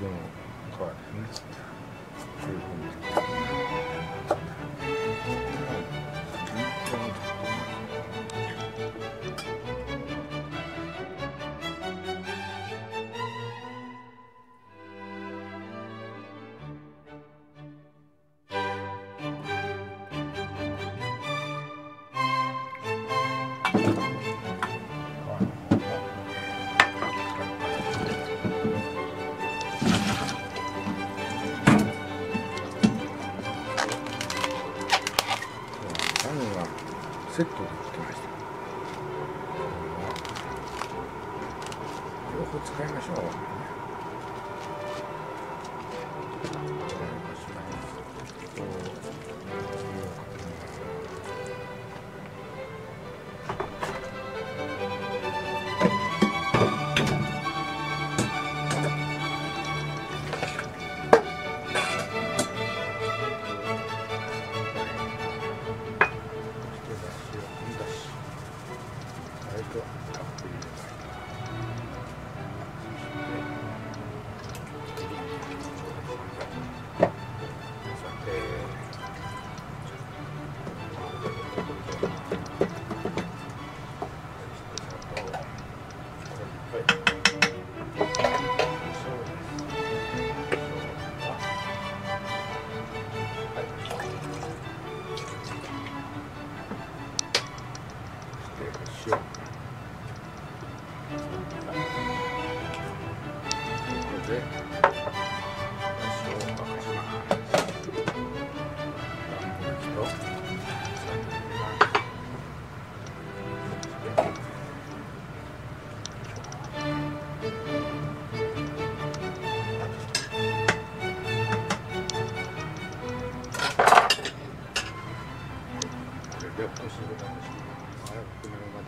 going. セットで来てました。両方使いましょう。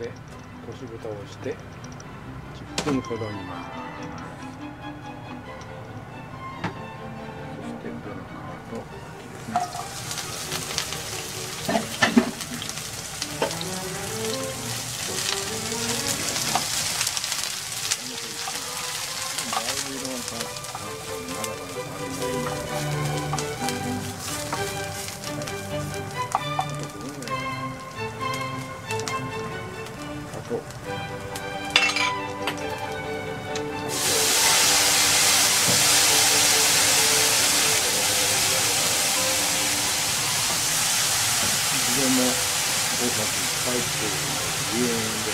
で落し蓋をして10分ほど煮ます。そして裏の皮とも500入円で。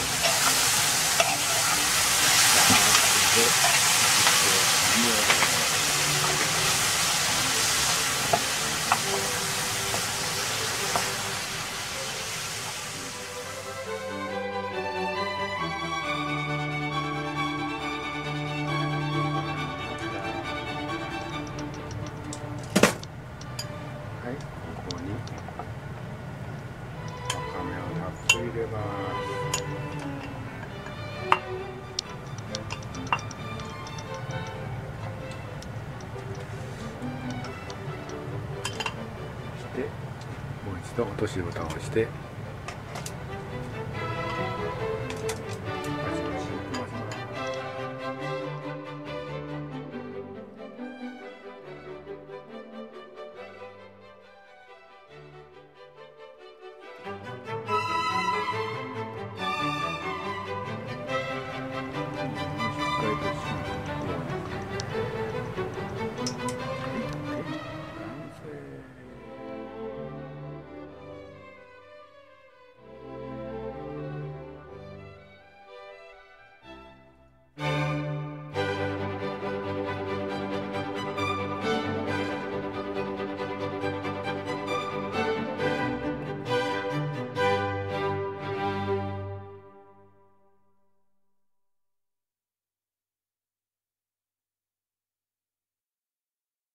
はい、の落とし蓋をして